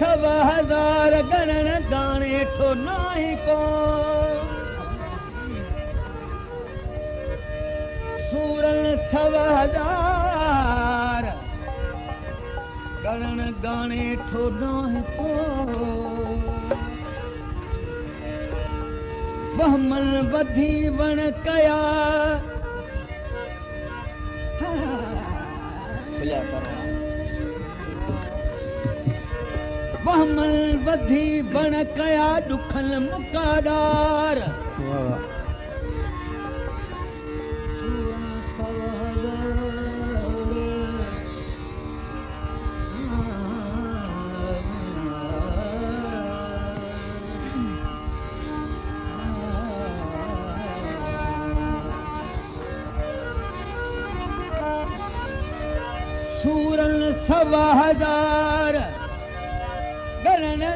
सवा हज़ार गणन गाणे ठो नाई को सूरल सवा हज़ार गणन गाणे ठो नाई को बहमल बधी वण कया بهمل ٻڌي وڻ ڪيا ڏکل مڪادار سورن سوا هزار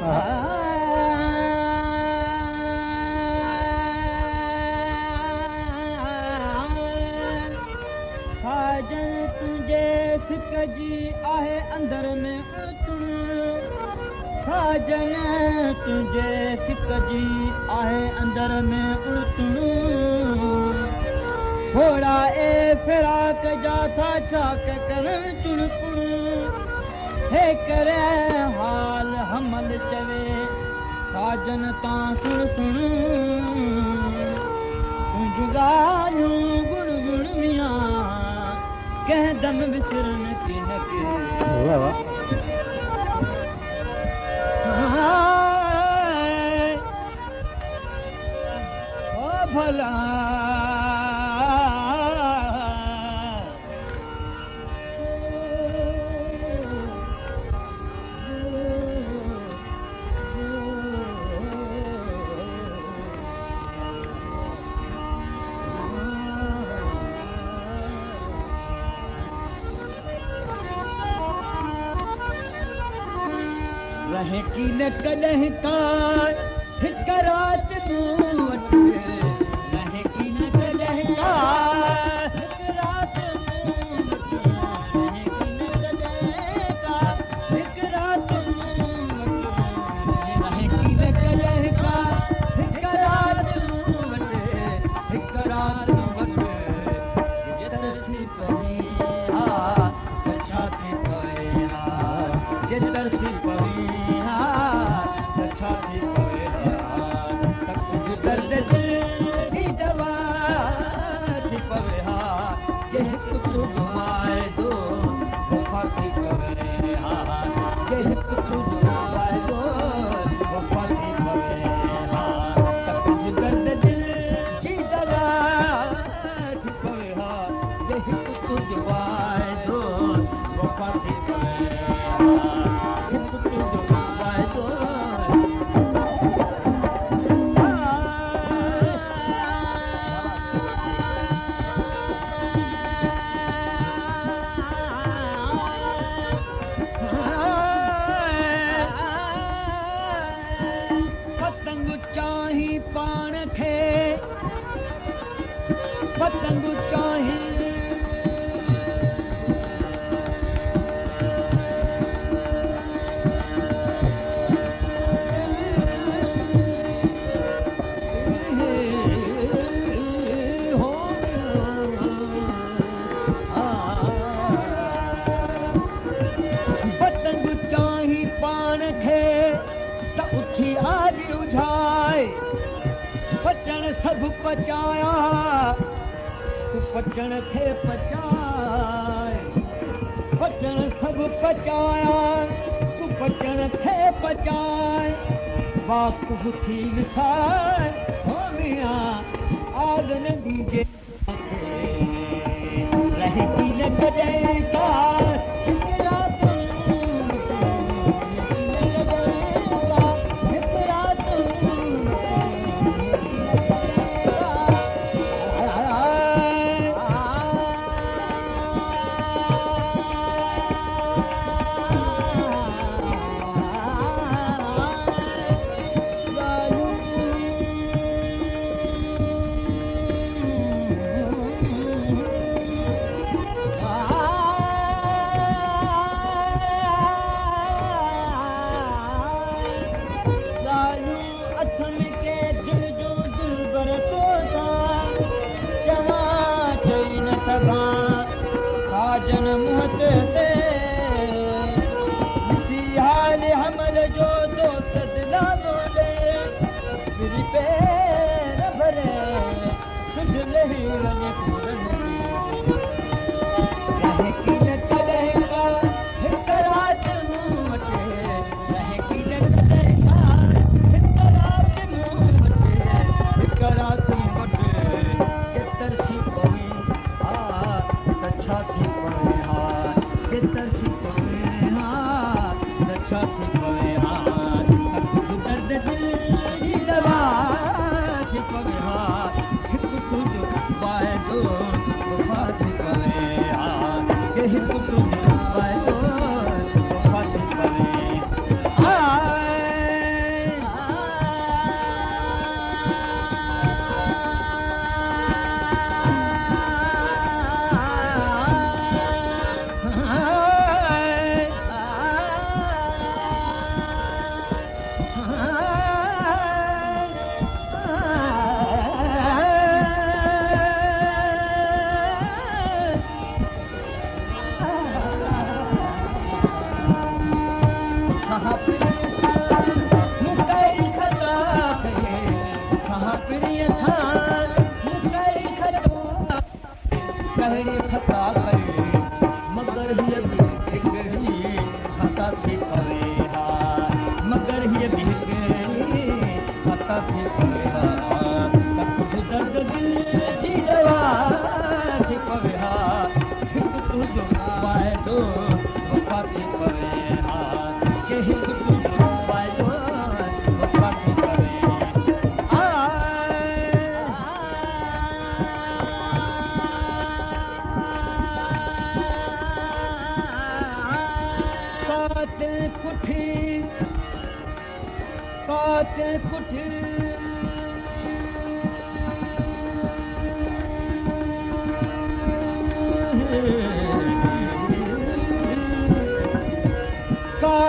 साजन तुंहिंजे सिक जी आहे अंदर में उतुण। थोड़ा ए फिराक जा करे हाल हमल चवे साजन तां सुण सुण। तुंहिंजूं ॻाल्हियूं गुण गुण मियां कंहिं दम विसरन की न के ओ भला न कॾहिं का हिकु राति پچڻ سڀ پچايا. پچڻ کي پچائي. پچڻ سڀ پچايا. تون پچڻ کي پچائي. واقف ٿي وسائي. هوميا آگ نه ڏيجي رهجي نه ڪڏهن ڪا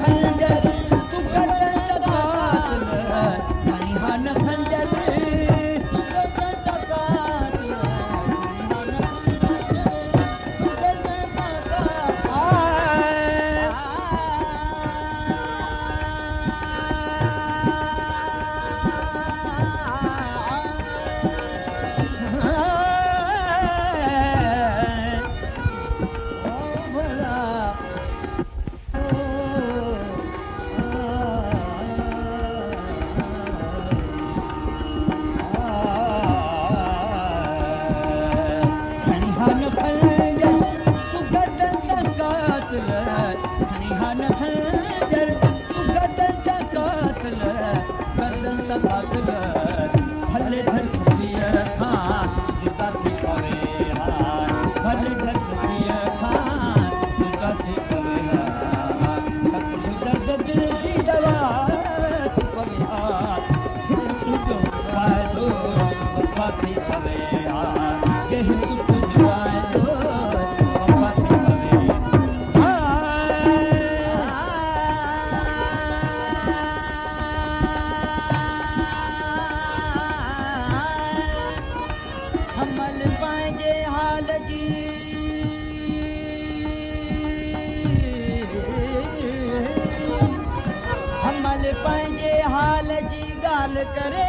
खंजर तू कर پنهنجي حال جي ڳالهه ڪري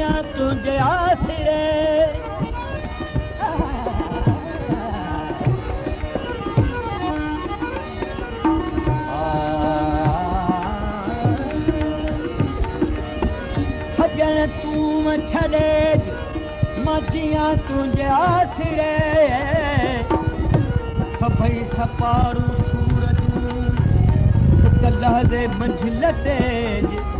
دنيا تنهنجي سڄڻ تون ڇڏي ميا تنهنجي آسري سڀئي سپارون سور ڪلي مڇل تيز